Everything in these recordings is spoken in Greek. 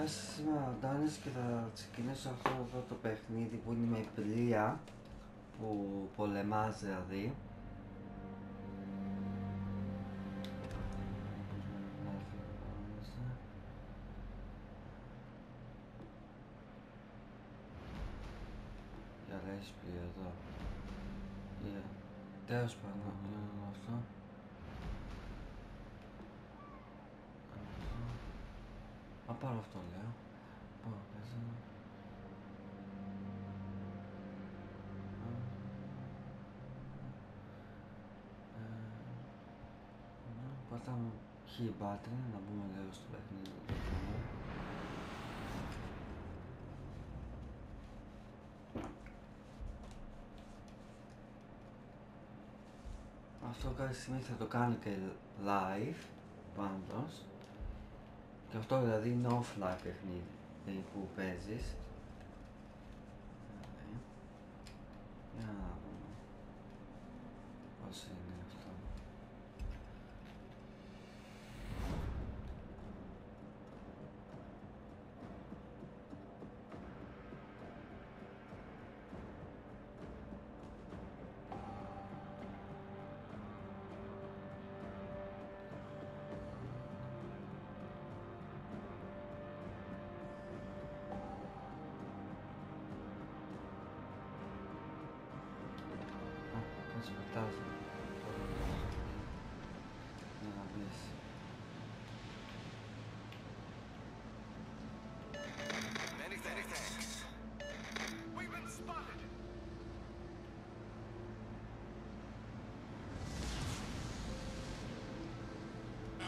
Γεια σας, είμαι ο Αντώνης και θα ξεκινήσω αυτό εδώ το παιχνίδι που είναι με πλοία που πολεμάς δηλαδή. Για λέει πλοία εδώ. Yeah. Τέλος πάντων, είναι αυτό. Πάρω αυτό λέω. Πάω μέσα. Πατάμε χι μπάτρι, να μπούμε λίγο στο παιχνίδι. Αυτό κάποια στιγμή θα το κάνω και live πάντως. Και αυτό δηλαδή είναι offline παιχνίδι που παίζεις. Για να δούμε πώς είναι thousand, a thousand. Now this. Many thanks. We've been spotted.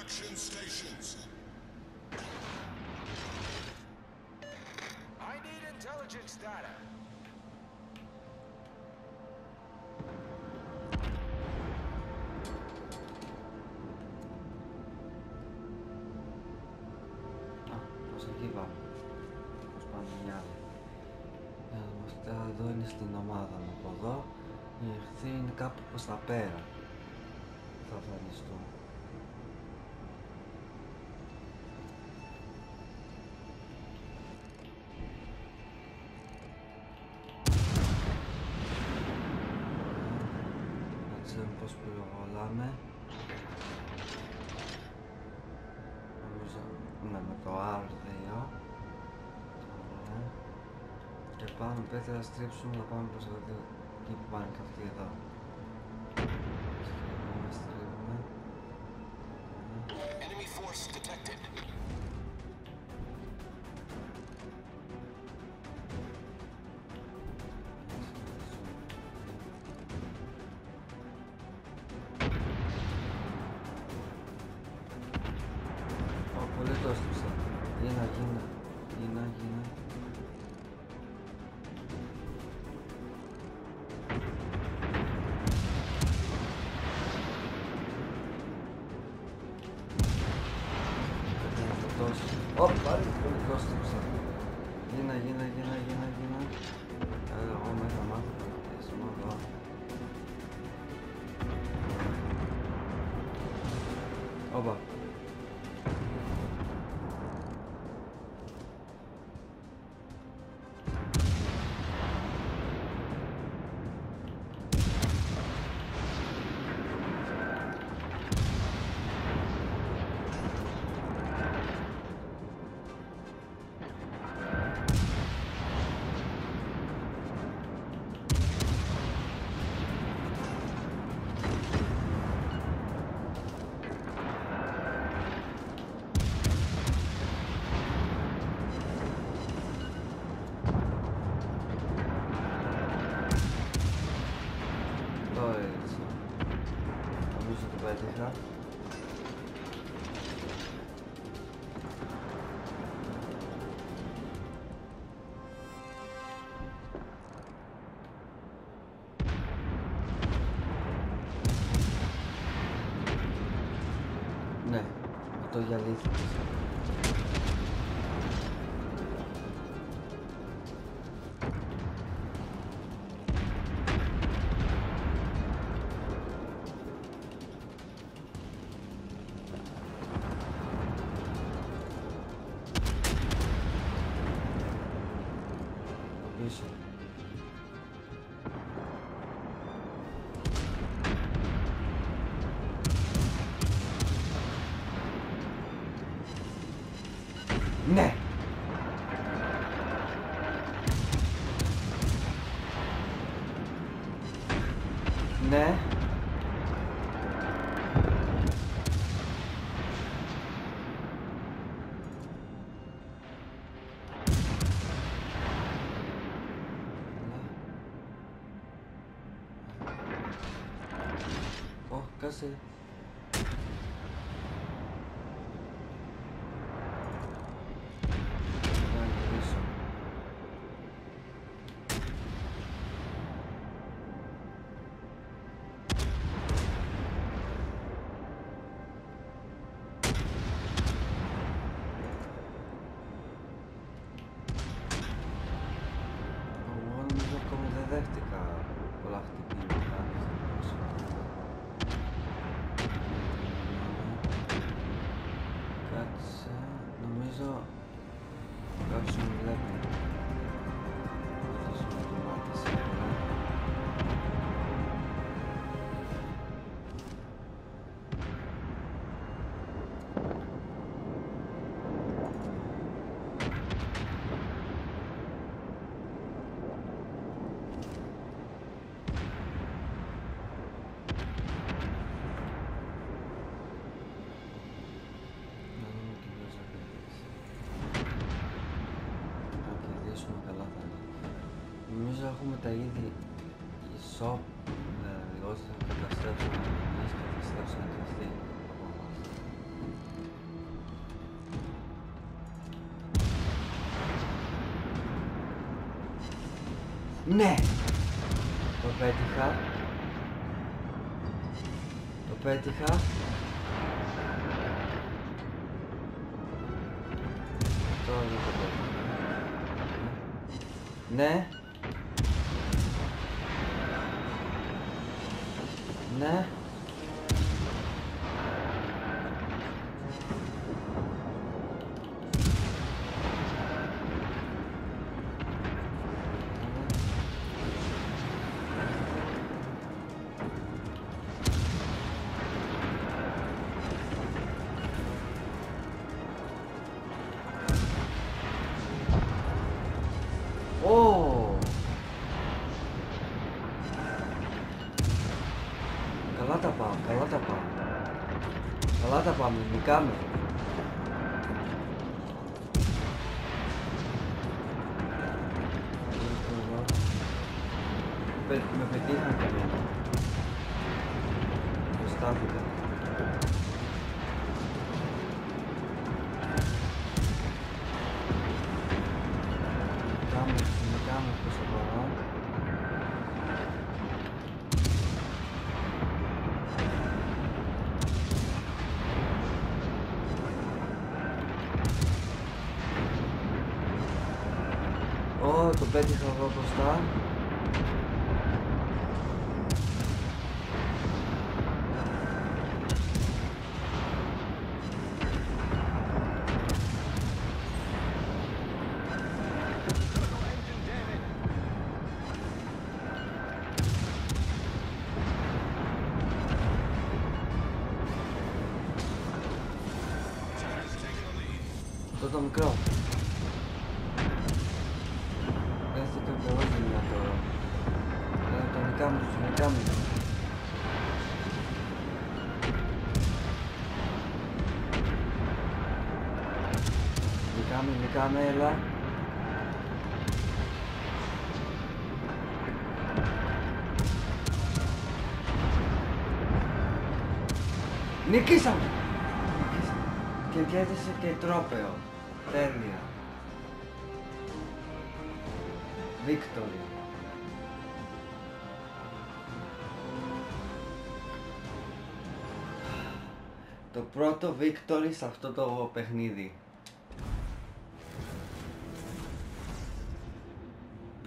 Action stations. I need intelligence data. Α, προς εκεί πάμε. Πώς πάμε μια άλλη. Για να δούμε αυτά εδώ είναι στην ομάδα μου από εδώ. Οι εχθροί είναι κάπου προς τα πέρα. Θα εμφανιστούν. Να ξέρουμε πώς πυροβολάμε. Νομίζω ναι, με το R2. Ωραία. Και πάμε πέτρα να στρίψουμε να πάμε προς εδώ εκεί που πάνε και αυτοί εδώ. Να στρίβουμε. Enemy force detected. просто güzel. Yine yine yine yine yine. Ee, olmaz ama. Esma da. Oba. Νομίζω το πέτυχα. Ναι, αυτό για Ναι! Ναι. Ω, κάτσε. Να έχουμε τα είδη ισό, δηλαδή όσοι θα καταστρέψουν εμείς καταστρέψουν και αυτοί από εμάς. Ναι! Το πέτυχα. Το πέτυχα. Τώρα δεν το πέτυχα. Ναι. Ναι. Καλά τα πάμε, νικάμε. Πε- Με πετύχαν και Ω, το πέτυχα εγώ μπροστά. Αυτό το μικρό. Δέχτηκα Νικάμε, νικάμε, έλα. Νικήσαμε! Νικήσαμε. Και κέρδισε και τρόπεο. Τέλεια. Victory. Το πρώτο victory σε αυτό το παιχνίδι.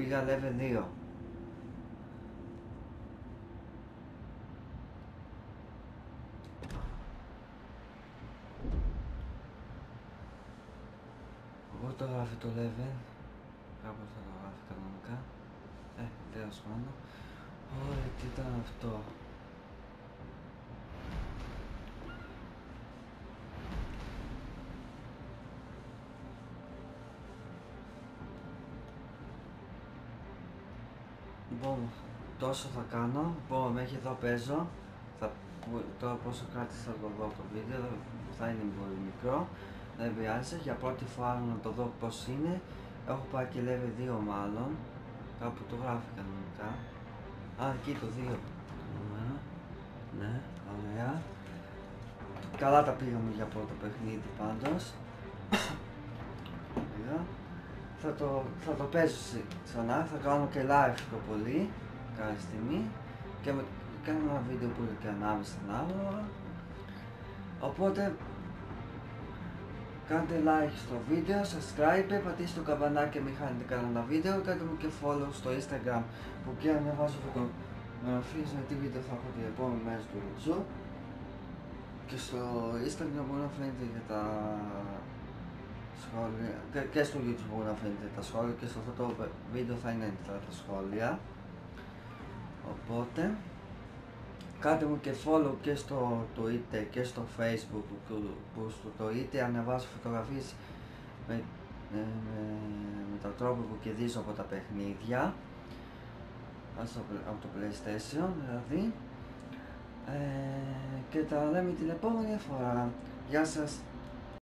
Πήγα level 2. Εγώ το γράφει το level. κάπως θα το γράφει κανονικά. Ε, τέλος πάντων. Ωραία, τι ήταν αυτό. Λοιπόν, τόσο θα κάνω. Λοιπόν, μέχρι εδώ παίζω. Θα, που- τώρα πόσο κράτησα το δω το βίντεο, θα είναι πολύ μικρό. Δεν πειράζει, για πρώτη φορά να το δω πώς είναι. Έχω πάει και level 2 μάλλον. Κάπου το γράφει κανονικά. Α, εκεί το 2. Νούμερο. Ναι, ωραία. Καλά τα πήγαμε για πρώτο παιχνίδι πάντως. Ωραία. Θα το, θα το παίζω σε- ξανά, θα κάνω και live πιο πολύ κάποια στιγμή και με, κάνω ένα βίντεο που είναι και ανάμεσα στην άλλο. Οπότε κάντε like στο βίντεο, subscribe, πατήστε το καμπανάκι και μην χάνετε κανένα βίντεο, κάντε μου και follow στο instagram που και ανεβάζω φωτογραφίες με τι βίντεο θα έχω την επόμενη μέρα του Ρουτσού και στο instagram μπορεί να φαίνεται για τα σχόλια και, και στο youtube μπορεί να φαίνεται τα σχόλια και στο αυτό το βίντεο θα είναι τα, τα σχόλια οπότε κάντε μου και follow και στο Twitter και στο Facebook που, που στο Twitter ανεβάζω φωτογραφίες με, με, με, με τον τρόπο που κερδίζω από τα παιχνίδια από το, από το PlayStation δηλαδή ε, και τα λέμε την επόμενη φορά. Γεια σας.